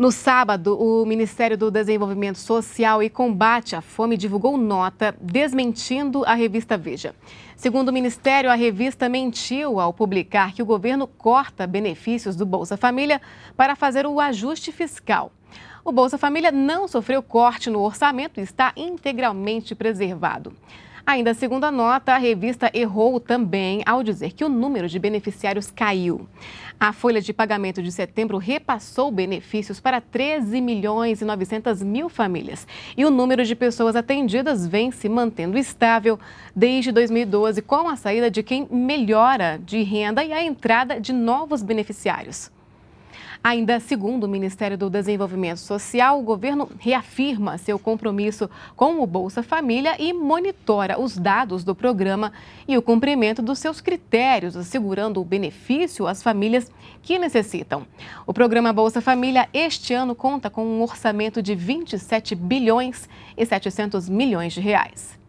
No sábado, o Ministério do Desenvolvimento Social e Combate à Fome divulgou nota desmentindo a revista Veja. Segundo o Ministério, a revista mentiu ao publicar que o governo corta benefícios do Bolsa Família para fazer o ajuste fiscal. O Bolsa Família não sofreu corte no orçamento e está integralmente preservado. Ainda segundo a nota, a revista errou também ao dizer que o número de beneficiários caiu. A folha de pagamento de setembro repassou benefícios para 13 milhões e 900 mil famílias. E o número de pessoas atendidas vem se mantendo estável desde 2012, com a saída de quem melhora de renda e a entrada de novos beneficiários. Ainda segundo o Ministério do Desenvolvimento Social, o governo reafirma seu compromisso com o Bolsa Família e monitora os dados do programa e o cumprimento dos seus critérios, assegurando o benefício às famílias que necessitam. O programa Bolsa Família este ano conta com um orçamento de 27 bilhões e 700 milhões de reais.